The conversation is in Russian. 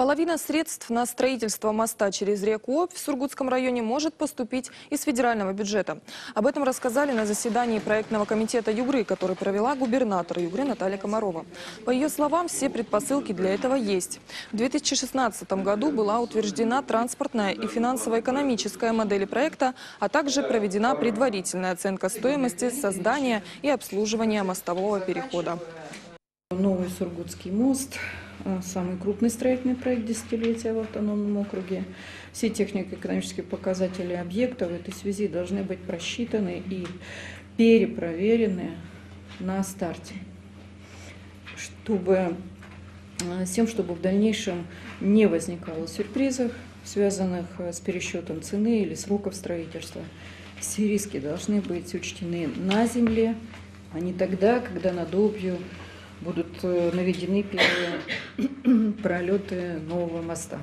Половина средств на строительство моста через реку Обь в Сургутском районе может поступить из федерального бюджета. Об этом рассказали на заседании проектного комитета Югры, который провела губернатор Югры Наталья Комарова. По ее словам, все предпосылки для этого есть. В 2016 году была утверждена транспортная и финансово-экономическая модели проекта, а также проведена предварительная оценка стоимости создания и обслуживания мостового перехода. Новый Сургутский мост самый крупный строительный проект десятилетия в автономном округе. Все технико-экономические показатели объекта в этой связи должны быть просчитаны и перепроверены на старте, чтобы, э, с тем, чтобы в дальнейшем не возникало сюрпризов, связанных э, с пересчетом цены или сроков строительства. Все риски должны быть учтены на земле, а не тогда, когда над Обью будут э, наведены первые пролеты нового моста.